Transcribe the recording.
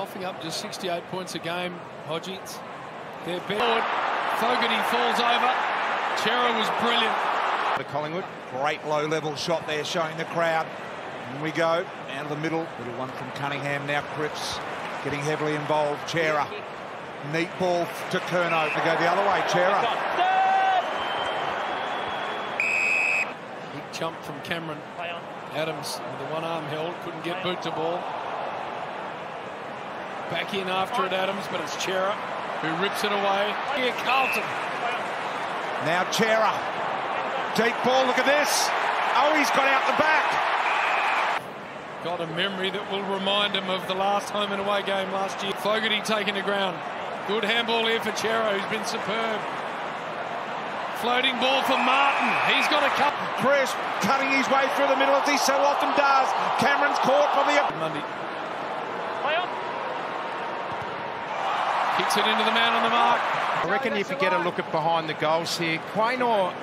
coughing up just 68 points a game, Hodgie. They're bad. Fogarty falls over. Cerra was brilliant. The Collingwood, great low-level shot there, showing the crowd. And we go out of the middle. Little one from Cunningham now. Cripps getting heavily involved. Cerra, neat ball to Curnow to go the other way. Cerra. Big jump from Cameron. Adams with the one arm held, couldn't get boot to ball. Back in after it, Adams, but it's Cerra who rips it away. Here, Carlton. Now Cerra. Deep ball, look at this. Oh, he's got out the back. Got a memory that will remind him of the last home and away game last year. Fogarty taking the ground. Good handball here for Cerra, who's been superb. Floating ball for Martin. He's got a cut. Chris cutting his way through the middle as he so often does. Cameron's caught for the... Monday. Kicks it into the man on the mark. I reckon if you get a look at behind the goals here, Quaynor